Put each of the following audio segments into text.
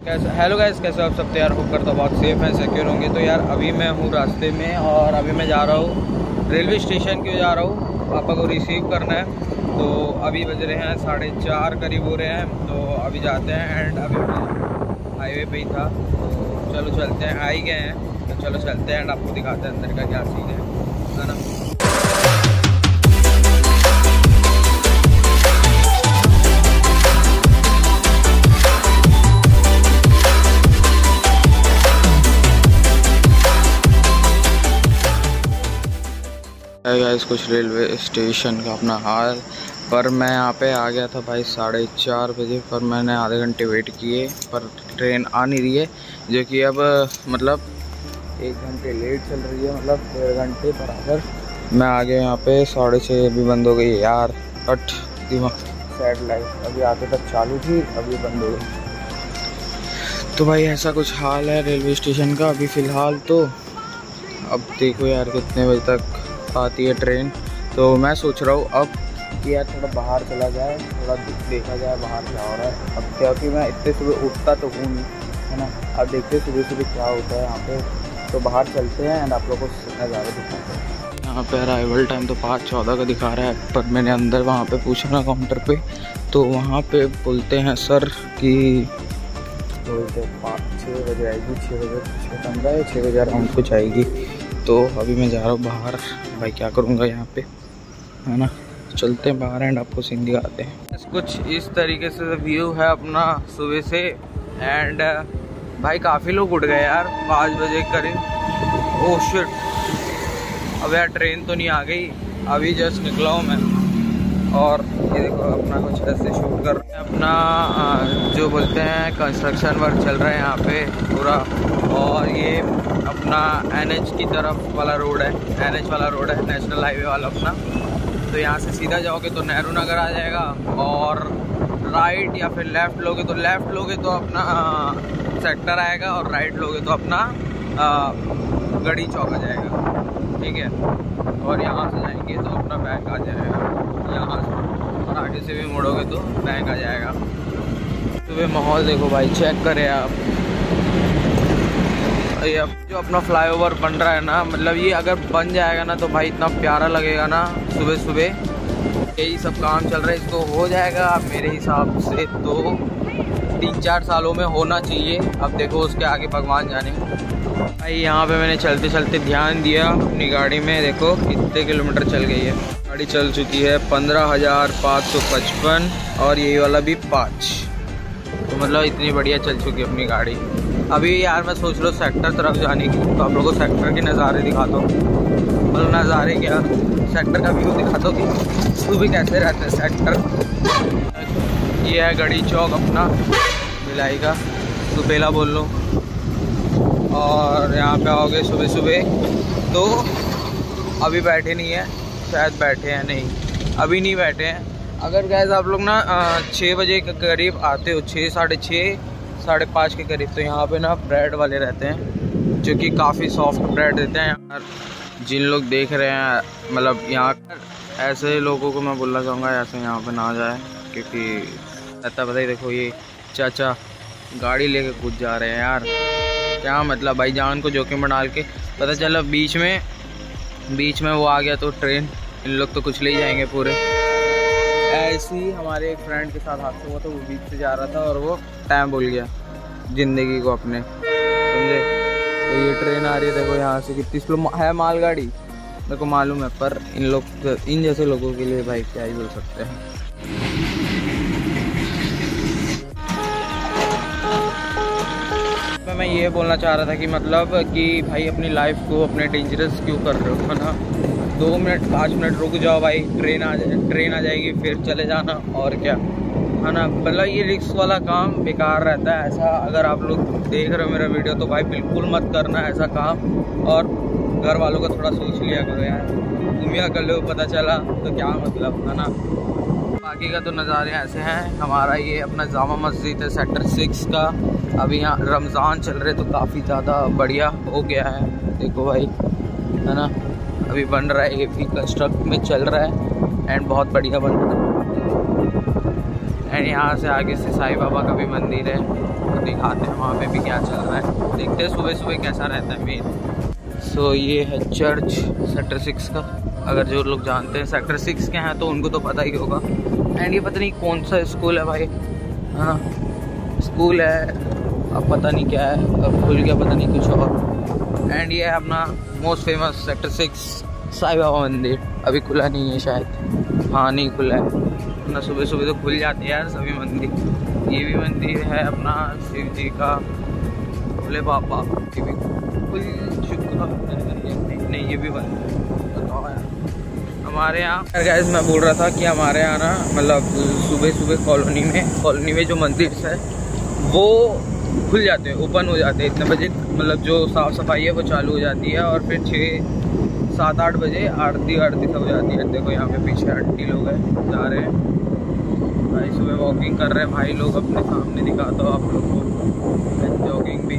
कैसे hello guys कैसे आप सब? तैयार होकर तो बहुत सेफ़ हैं सिक्योर होंगे। तो यार, अभी मैं हूँ रास्ते में और अभी मैं जा रहा हूँ रेलवे स्टेशन क्यों जा रहा हूँ। पापा को रिसीव करना है। तो अभी बज रहे हैं साढ़े चार करीब हो रहे हैं। तो अभी जाते हैं एंड अभी हाईवे पे ही था। तो चलो चलते हैं, आ ही गए हैं। तो चलो चलते हैं एंड आपको दिखाते हैं अंदर का क्या सीन है ना? गाइस कुछ रेलवे स्टेशन का अपना हाल। पर मैं यहाँ पे आ गया था भाई साढ़े चार बजे, पर मैंने आधे घंटे वेट किए, पर ट्रेन आ नहीं रही है। जो कि अब मतलब एक घंटे लेट चल रही है मतलब डेढ़ घंटे अगर मैं आ गया यहाँ पे, साढ़े छः अभी बंद हो गई यार। कट दिमाग सैड लाइफ अभी आते तक चालू थी, अभी बंद हो गई। तो भाई ऐसा कुछ हाल है रेलवे स्टेशन का? अभी फ़िलहाल तो अब देखो यार कितने बजे तक आती है ट्रेन। तो मैं सोच रहा हूँ अब कि यार थोड़ा बाहर चला जाए थोड़ा देखा जाए बाहर क्या हो रहा है। अब क्योंकि मैं इतने सुबह उठता तो हूँ नहीं है ना? अब देखते सुबह सुबह क्या होता है यहाँ पे। तो बाहर चलते हैं एंड आप लोगों को नज़ारा दिखाते हैं। यहाँ पे अराइवल टाइम तो पाँच चौदह का दिखा रहा है पर मैंने अंदर वहाँ पे पूछा ना काउंटर पे। तो वहाँ पे बोलते हैं सर कि बोलते पाँच छः बजे आएगी छः बजे छः पंद्रह या छः बजे अराउंड कुछ आएगी। तो अभी मैं जा रहा हूँ बाहर। भाई क्या करूँगा यहाँ पे? है ना? चलते हैं बाहर एंड आपको सीन दिखाते हैं। कुछ इस तरीके से व्यू है अपना सुबह से। एंड भाई काफ़ी लोग उठ गए यार, पाँच बजे करीब। ओ शिट अब यार ट्रेन तो नहीं आ गई। अभी जस्ट निकला हूँ मैं। और ये देखो, अपना कुछ ऐसे शूट कर रहे हैं। अपना जो बोलते हैं कंस्ट्रक्शन वर्क चल रहा है यहाँ पे पूरा। और ये अपना एनएच की तरफ़ वाला रोड है। एनएच वाला रोड है नेशनल हाईवे वाला अपना। तो यहाँ से सीधा जाओगे तो नेहरू नगर आ जाएगा और राइट या फिर लेफ़्ट लोगे तो लेफ़्ट लोगे तो अपना सेक्टर आएगा और राइट लोगे तो अपना गड़ी चौक आ जाएगा। ठीक है? और यहाँ से जाएँगे तो अपना बैंक आ जाएगा। यहाँ से। और आगे से भी मुड़ोगे तो बैंक आ जाएगा। सुबह माहौल देखो भाई चेक करें आप। ये जो अपना फ्लाईओवर बन रहा है ना मतलब ये अगर बन जाएगा ना तो भाई इतना प्यारा लगेगा ना सुबह सुबह यही सब काम चल रहा है, इसको हो जाएगा मेरे हिसाब से तो। तीन चार सालों में होना चाहिए, अब देखो उसके आगे भगवान जाने। भाई, यहाँ पे मैंने चलते चलते ध्यान दिया, अपनी गाड़ी में, देखो कितने किलोमीटर चल गई है। गाड़ी चल चुकी है पंद्रह हज़ार पाँच सौ पचपन और यही वाला भी पाँच। तो मतलब इतनी बढ़िया चल चुकी है अपनी गाड़ी। अभी यार मैं सोच रहा हूँ सेक्टर तरफ़ जाने की तो आप लोगों को सेक्टर के नज़ारे दिखाता हूँ। मतलब नज़ारे क्या? सेक्टर का व्यू दिखाता हूँ कि तू भी कैसे रहते हैं सेक्टर ये है गड़ी चौक अपना, भिलाई का। सुपेला बोल लो। और यहाँ पे आओगे सुबह सुबह तो अभी बैठे नहीं है, शायद बैठे हैं, नहीं। अभी नहीं बैठे हैं। अगर गैस आप लोग ना छः बजे के करीब आते हो छः साढ़े छः साढ़े पाँच के करीब। तो यहाँ पे ना ब्रेड वाले रहते हैं, जो कि काफ़ी सॉफ्ट ब्रेड देते हैं। जिन लोग देख रहे हैं मतलब यहाँ ऐसे लोगों को मैं बोलना चाहूँगा, ऐसे यहाँ पे ना जाए, क्योंकि ऐसा पता ही देखो ये चाचा गाड़ी लेके कूद जा रहे हैं यार। क्या मतलब भाई जान को जोखिम में डाल के। पता चला बीच में बीच में वो आ गया तो ट्रेन इन लोग तो कुछ ले जाएँगे पूरे। ऐसे ही हमारे एक फ्रेंड के साथ हादसा हुआ था, वो बीच से जा रहा था और वो टाइम भूल गया, ज़िंदगी को अपने। समझे? तो ये ट्रेन आ रही है, देखो यहाँ से कितनी स्लो है मालगाड़ी। मेरे को मालूम है, पर इन लोग इन जैसे लोगों के लिए भाई क्या ही बोल सकते हैं। मैं ये बोलना चाह रहा था कि मतलब कि भाई अपनी लाइफ को, अपने डेंजरस क्यों कर रहे हो, है ना? दो मिनट, पाँच मिनट रुक जाओ भाई ट्रेन आ जाए ट्रेन आ जाएगी, फिर चले जाना, और क्या? है ना? मतलब ये रिक्स वाला काम बेकार रहता है, ऐसा अगर आप लोग देख रहे हो मेरा वीडियो तो भाई बिल्कुल मत करना ऐसा काम, और घर वालों का थोड़ा सोच लिया करो यार। तुम या कर लो, पता चला तो क्या मतलब है ना? बाकी का तो नज़ारे ऐसे हैं। हमारा ये अपना जामा मस्जिद है सेक्टर सिक्स का। अभी यहाँ रमज़ान चल रहे तो काफ़ी ज़्यादा बढ़िया हो गया है। देखो भाई है ना? अभी बन रहा है ये भी कंस्ट्रक्ट में चल रहा है एंड बहुत बढ़िया बन रहा है। एंड यहाँ से आगे से साईं बाबा का भी मंदिर है। तो दिखाते हैं वहाँ पे भी क्या चल रहा है। देखते हैं सुबह सुबह कैसा रहता है मेन सो so, ये है चर्च सेक्टर सिक्स का। अगर जो लोग जानते हैं सेक्टर सिक्स के हैं तो उनको तो पता ही होगा। एंड ये पता नहीं कौन सा स्कूल है भाई। हाँ स्कूल है, अब पता नहीं क्या है अब खुल गया, पता नहीं कुछ और। एंड ये है अपना most famous sector six Sai Baba मंदिर। अभी खुला नहीं है शायद। हाँ नहीं खुला है। अपना सुबह सुबह तो खुल जाते हैं यार सभी मंदिर। ये भी मंदिर है अपना शिव जी का। भोले बाबा ये भी खुल चुका नहीं, ये भी बंद हमारे यहाँ। गैस मैं बोल रहा था कि हमारे यहाँ ना मतलब सुबह सुबह कॉलोनी में कॉलोनी में जो मंदिर है, वो खुल जाते हैं ओपन हो जाते हैं। इतने बजे मतलब जो साफ़ सफ़ाई है, वो चालू हो जाती है और फिर छः, सात, आठ बजे आरती आरती सब हो जाती है। देखो, यहाँ पे पीछे आंटी लोग हैं, जा रहे हैं। भाई, सुबह वॉकिंग कर रहे हैं। भाई लोग अपने सामने दिखाता हूँ आप लोग को। जॉगिंग भी।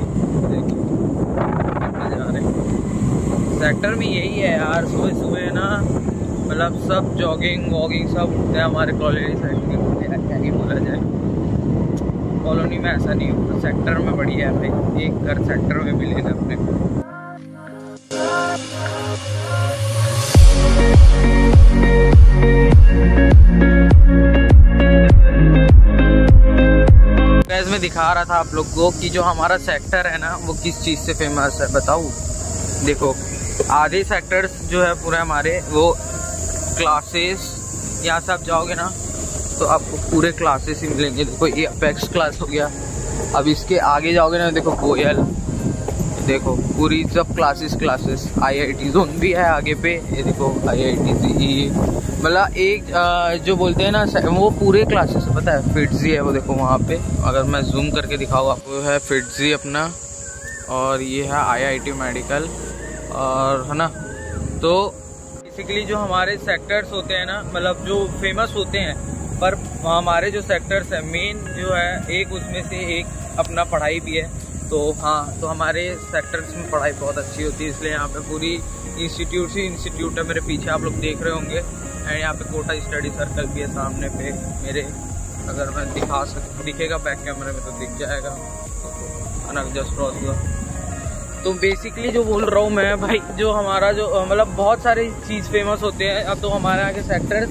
जा रहे हैं। सेक्टर में यही है यार, सुबह सुबह ना मतलब सब जॉगिंग वॉगिंग सब उठते हैं हमारे कॉलेज साइड में क्या ही बोला जाए। कॉलोनी में ऐसा नहीं होता। सेक्टर में बढ़िया है भाई। एक घर सेक्टर में भी लेना अपने मैं दिखा रहा था आप लोग को कि जो हमारा सेक्टर है ना, वो किस चीज़ से फ़ेमस है बताऊँ देखो, आधे सेक्टर्स जो है पूरे हमारे, वो क्लासेस यहाँ से आप जाओगे ना तो आपको पूरे क्लासेस ही मिलेंगे। देखो, ये अपेक्स क्लास हो गया। अब इसके आगे जाओगे ना, देखो कोयल देखो, पूरी सब क्लासेस क्लासेस आईआईटी जोन भी है आगे पे। ये देखो आईआईटी सी मतलब एक जो बोलते हैं ना वो पूरे क्लासेस पता है? फिटजी है वो देखो वहाँ पे। अगर मैं जूम करके दिखाऊँ आपको है फिटजी अपना। और ये है आईआईटी मेडिकल और, है ना? तो बेसिकली जो हमारे सेक्टर्स होते हैं ना मतलब जो फ़ेमस होते हैं, पर हमारे जो सेक्टर्स हैं मेन जो है, एक उसमें से एक अपना पढ़ाई भी है। तो हाँ तो हमारे सेक्टर्स में पढ़ाई बहुत अच्छी होती है, इसलिए यहाँ पे पूरी इंस्टीट्यूट ही इंस्टीट्यूट है। मेरे पीछे आप लोग देख रहे होंगे एंड यहाँ पे कोटा स्टडी सर्कल भी है सामने पे। मेरे, अगर मैं दिखा सक, दिखेगा बैक कैमरे में तो दिख जाएगा। अनक जस्ट क्रॉस तो बेसिकली जो बोल रहा हूँ मैं, भाई, जो हमारा जो मतलब बहुत सारी चीज़ फ़ेमस होते हैं। अब तो हमारे यहाँ के सेक्टर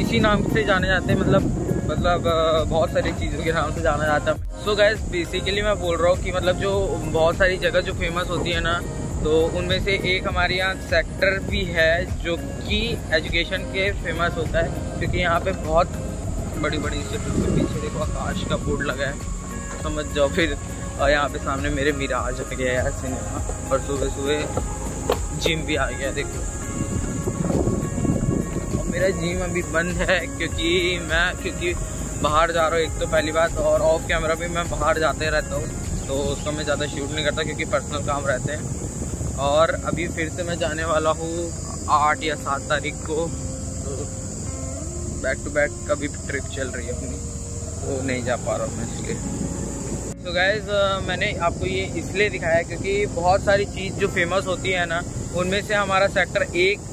इसी नाम से जाने जाते हैं मतलब मतलब बहुत सारी चीज़ों के नाम से जाना जाता है। सो गैस बेसिकली मैं बोल रहा हूँ कि मतलब जो बहुत सारी जगह जो फ़ेमस होती है ना तो उनमें से एक हमारे यहाँ सेक्टर भी है, जो कि एजुकेशन के फ़ेमस होता है। क्योंकि यहाँ पे बहुत बड़ी बड़ी इंस्टीट्यूट के पीछे देखो, आकाश का बोर्ड लगा है। समझ जाओ फिर। और यहाँ पे सामने मेरे मिराज आ गया है सिनेमा, और सुबह सुबह जिम भी आ गया, देखो। और मेरा जिम अभी बंद है, क्योंकि मैं, क्योंकि बाहर जा रहा हूँ, एक तो पहली बात, और ऑफ़ कैमरा भी मैं बाहर जाते रहता हूँ तो उसका मैं ज़्यादा शूट नहीं करता, क्योंकि पर्सनल काम रहते हैं। और अभी फिर से मैं जाने वाला हूँ आठ या सात तारीख को तो बैक टू बैक कभी ट्रिप चल रही है अपनी तो नहीं जा पा रहा हूँ मैं इसलिए तो गैज़ मैंने आपको ये इसलिए दिखाया क्योंकि बहुत सारी चीज़ जो फ़ेमस होती है ना उनमें से हमारा सेक्टर एक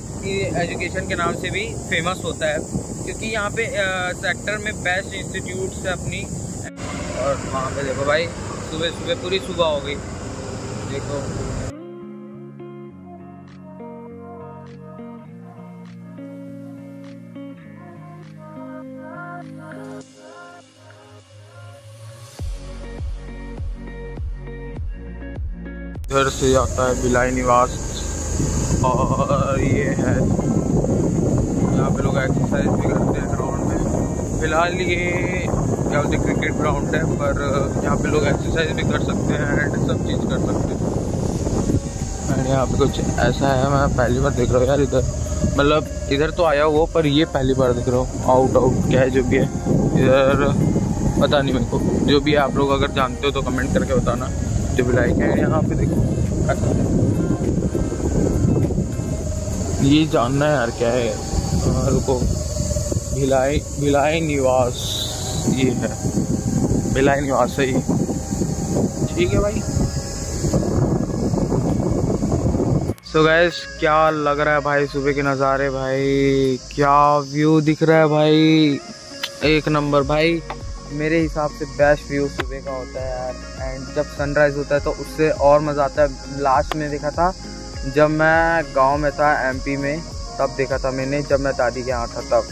एजुकेशन के नाम से भी फ़ेमस होता है। क्योंकि यहाँ पे आ, सेक्टर में बेस्ट इंस्टीट्यूट्स है अपनी और वहाँ पे देखो भाई सुबह सुबह पूरी सुबह हो गई। देखो। घर से आता है बिलाई निवास। और ये है। यहाँ पे लोग एक्सरसाइज भी करते हैं ग्राउंड में। फ़िलहाल ये, क्या बोलते क्रिकेट ग्राउंड है, पर यहाँ पे लोग एक्सरसाइज भी कर सकते हैं एंड सब चीज़ कर सकते हैं। एंड यहाँ पे कुछ ऐसा है, मैं पहली बार देख रहा हूँ यार इधर। मतलब इधर तो आया हुआ, पर ये पहली बार देख रहा हूँ। आउट आउट क्या है, जो भी है। इधर पता नहीं मेरे को। जो भी है, आप लोग अगर जानते हो तो कमेंट करके बताना। जो भी लाइक है यहाँ पे देखो ये जानना है यार, क्या है? रुको। भिलाई भिलाई निवास, ये है। भिलाई निवास सही ठीक है भाई। सो so गैस क्या लग रहा है भाई सुबह के नज़ारे भाई? क्या व्यू दिख रहा है भाई? एक नंबर भाई। मेरे हिसाब से बेस्ट व्यू सुबह का होता है यार। एंड जब सनराइज़ होता है तो उससे और मज़ा आता है। लास्ट में देखा था, जब मैं गाँव में था एमपी में, तब देखा था मैंने, जब मैं दादी के यहाँ था तब,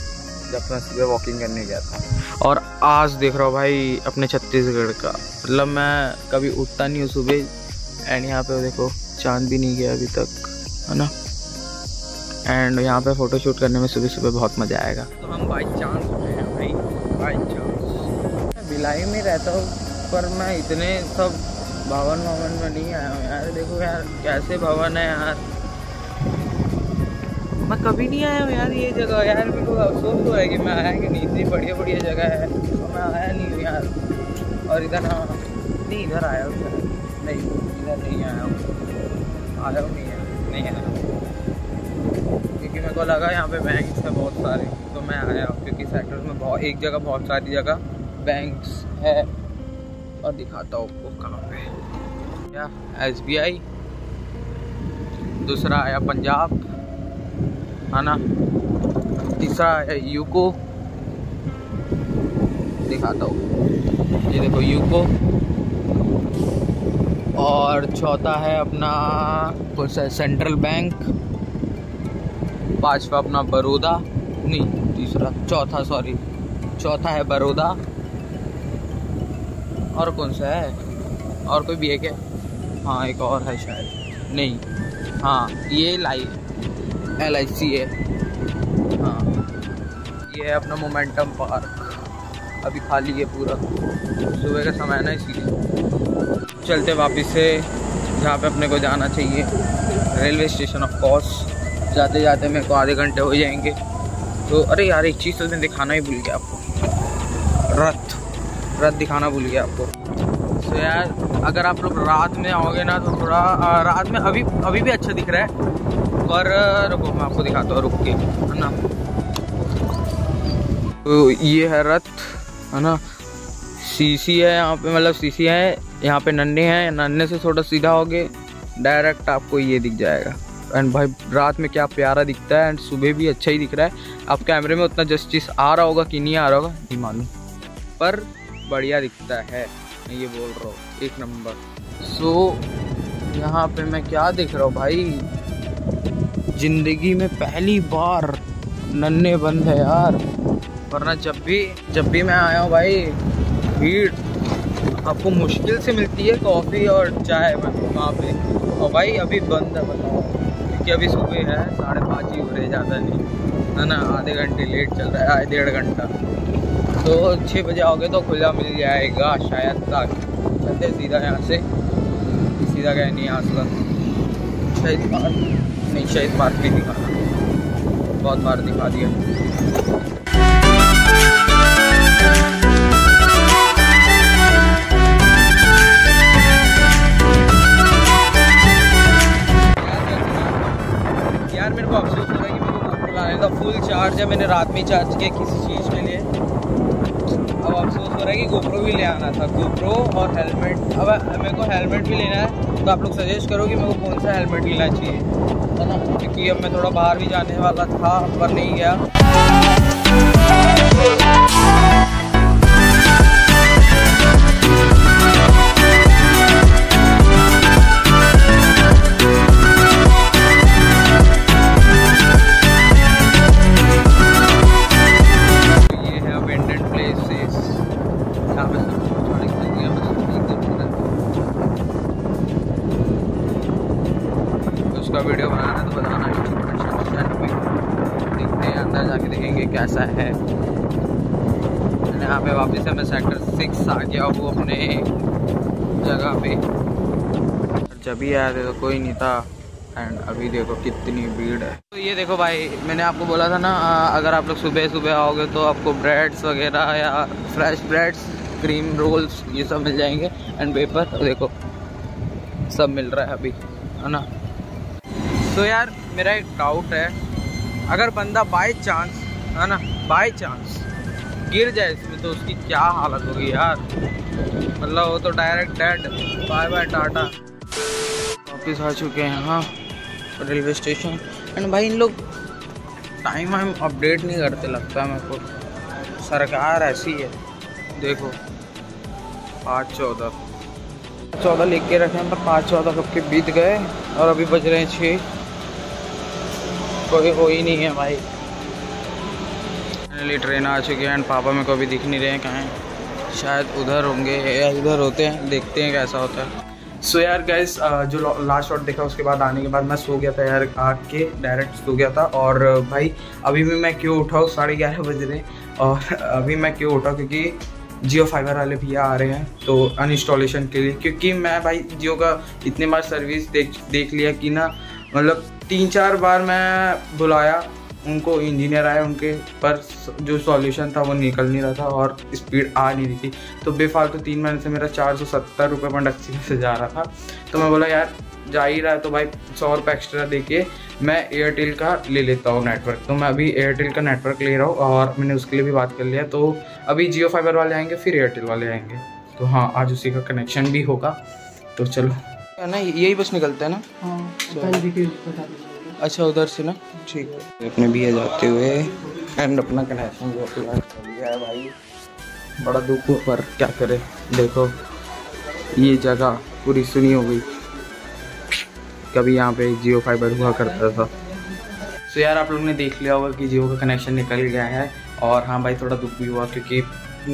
जब मैं सुबह वॉकिंग करने गया था। और आज देख रहा हूँ भाई अपने छत्तीसगढ़ का। मतलब मैं कभी उठता नहीं हूँ सुबह। एंड यहाँ पे देखो, चाँद भी नहीं गया अभी तक, है ना? एंड यहाँ पे फ़ोटो शूट करने में सुबह सुबह बहुत मज़ा आएगा। तो हम बाई चांस उठे। चांस मैं रहता हूँ, पर मैं इतने सब भवन भवन में नहीं आया हूँ यार। देखो यार, कैसे भवन है यार? मैं कभी नहीं आया हूँ यार ये जगह। यार मेरे को अफसोस तो है कि मैं आया कि नहीं, इतनी बढ़िया बढ़िया जगह है। तो मैं आया नहीं हूँ यार। और इधर हाँ नहीं, इधर आया हूँ यार। नहीं, इधर नहीं आया हूँ। आया हूँ नहीं है नहीं आया क्योंकि मेरे को लगा यहाँ पे बैंक्स है बहुत सारे। तो मैं आया हूँ, क्योंकि सेक्टर में बहुत, एक जगह बहुत सारी जगह बैंक्स है और दिखाता हूँ आपको कहाँ पे क्या एस बी आई दूसरा आया पंजाब, है ना? तीसरा है यूको दिखाता हूँ। ये देखो यूको और चौथा है अपना कौन सा सेंट्रल बैंक पांचवा अपना बड़ौदा, नहीं, तीसरा, चौथा सॉरी चौथा है बड़ौदा और कौन सा है? और कोई भी है क्या हाँ एक और है शायद। नहीं। हाँ ये लाई एल आई सी है हाँ। ये है अपना मोमेंटम पार्क अभी खाली है पूरा। सुबह का समय है ना इसीलिए। चलते वापस से। जहाँ पे अपने को जाना चाहिए। रेलवे स्टेशन ऑफ़ कोर्स जाते जाते मेरे को आधे घंटे हो जाएँगे। तो अरे यार, एक चीज़ तो दिखाना ही भूल गया आपको। रथ रथ दिखाना भूल गया आपको। तो यार, अगर आप लोग रात में आओगे ना तो थोड़ा रात में अभी अभी भी अच्छा दिख रहा है। पर रुको, मैं आपको दिखाता हूँ, रुक के, है ना? तो ये है रथ, है ना? सीसी है यहाँ पे मतलब सीसी है, यहाँ पे नन्हे हैं, नन्हे से थोड़ा सीधा हो गए डायरेक्ट आपको ये दिख जाएगा। एंड भाई, रात में क्या प्यारा दिखता है एंड सुबह भी अच्छा ही दिख रहा है। आप कैमरे में उतना जस्टिस आ रहा होगा कि नहीं आ रहा होगा, नहीं मालूम। पर बढ़िया दिखता है। मैं ये बोल रहा हूँ एक नंबर। सो so, यहाँ पे मैं क्या देख रहा हूँ भाई? ज़िंदगी में पहली बार नन्हे बंद है यार। वरना जब भी जब भी मैं आया हूँ भाई भीड़ आपको मुश्किल से मिलती है कॉफ़ी और चाय वहाँ पे। और भाई अभी बंद है बताओ। क्योंकि अभी सुबह है साढ़े पाँच ही हो रहे ज़्यादा नहीं। है ना आधे घंटे लेट चल रहा है डेढ़ घंटा। तो छः बजे आओगे तो खुला मिल जाएगा शायद तक। चलते सीधा यहाँ से। सीधा गए नहीं आज तक शहीद पार्क नहीं शहीद पार्क भी दिखाना। बहुत बार दिखा दिया। मेरे को अफसोस कि मेरे को फुल चार्ज है। मैंने रात में चार्ज किया किसी चीज़ के लिए। अफसोस हो रहा है कि गोप्रो भी ले आना था। गोप्रो और हेलमेट अब मेरे को हेलमेट भी लेना है तो आप लोग सजेस्ट करो कि मेरे को कौन सा हेलमेट लेना चाहिए। है ना? क्योंकि अब मैं थोड़ा बाहर भी जाने वाला था, पर नहीं गया। ही आया थे तो कोई नहीं था। एंड अभी देखो कितनी भीड़ है। तो ये देखो भाई, मैंने आपको बोला था ना अगर आप लोग सुबह सुबह आओगे तो आपको ब्रेड्स वगैरह या फ्रेश ब्रेड्स क्रीम रोल्स ये सब मिल जाएँगे एंड पेपर तो देखो, सब मिल रहा है अभी, है ना? तो यार, मेरा एक डाउट है। अगर बंदा बाई चांस है ना बाय चांस गिर जाए इसमें तो उसकी क्या हालत होगी यार? मतलब वो तो direct dead bye bye ta-ta वापस आ चुके हैं हाँ रेलवे स्टेशन। एंड भाई, इन लोग टाइम वाइम अपडेट नहीं करते, लगता मेरे को। सरकार ऐसी है, देखो, पाँच चौदह। चौदह लिख के रखे हैं, पर पाँच चौदह कब के बीत गए, और अभी बज रहे हैं छः कोई हो ही नहीं है भाई। फाइनली ट्रेन आ चुकी है एंड पापा मेरे को अभी दिख नहीं रहे हैं कहाँ। शायद उधर होंगे या इधर होते हैं, देखते हैं कैसा होता है। सो so यार गैस जो लास्ट शॉट देखा, उसके बाद आने के बाद मैं सो गया था यार आके डायरेक्ट सो गया था। और भाई, अभी भी मैं क्यों उठाऊँ साढ़े ग्यारह बज रहे और, अभी मैं क्यों उठाऊँ क्योंकि जियो फाइबर वाले भैया आ रहे हैं तो अनइंस्टॉलेशन के लिए। क्योंकि मैं भाई जियो का इतने बार सर्विस देख देख लिया कि ना मतलब तीन चार बार मैं बुलाया उनको इंजीनियर आए उनके पर जो सॉल्यूशन था वो निकल नहीं रहा था और स्पीड आ नहीं रही थी। तो बेफालतू तीन महीने से मेरा चार सौ सत्तर रुपये पॉइंट अस्सी से जा रहा था। तो मैं बोला यार जा ही रहा है तो भाई सौ रुपये एक्स्ट्रा देके मैं एयरटेल का ले लेता हूँ नेटवर्क तो मैं अभी एयरटेल का नेटवर्क ले रहा हूँ और मैंने उसके लिए भी बात कर लिया। तो अभी जियो फाइबर वाले आएँगे फिर एयरटेल वाले आएँगे। तो हाँ आज उसी का कनेक्शन भी होगा। तो चलो। ना यही बस निकलता है ना? हाँ अच्छा उधर से ना? ठीक है। अपने भैया जाते हुए एंड अपना कनेक्शन जो लिया है भाई। बड़ा दुख पर क्या करे? देखो, ये जगह पूरी सुनी हो गई। कभी यहाँ पे जियो फाइबर हुआ करता था। तो यार, आप लोग ने देख लिया होगा कि जियो का कनेक्शन निकल गया है। और हाँ भाई, थोड़ा दुख भी हुआ, क्योंकि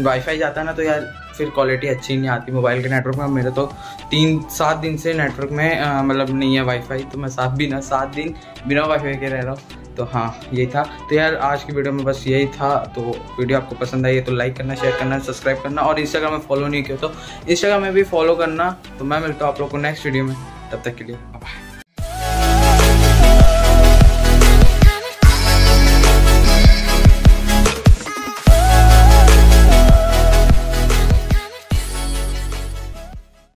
वाईफाई जाता है ना तो यार फिर क्वालिटी अच्छी नहीं आती मोबाइल के नेटवर्क में। मेरे तो तीन, सात दिन से नेटवर्क में मतलब नहीं है वाईफाई तो मैं सात भी ना सात दिन बिना वाईफाई के रह रहा हूँ। तो हाँ यही था। तो यार, आज की वीडियो में बस यही था। तो वीडियो आपको पसंद आई है तो लाइक करना शेयर करना सब्सक्राइब करना और इंस्टाग्राम में फॉलो नहीं किया तो इंस्टाग्राम में भी फॉलो करना। तो मैं मिलता हूँ आप लोग को नेक्स्ट वीडियो में। तब तक के लिए बाय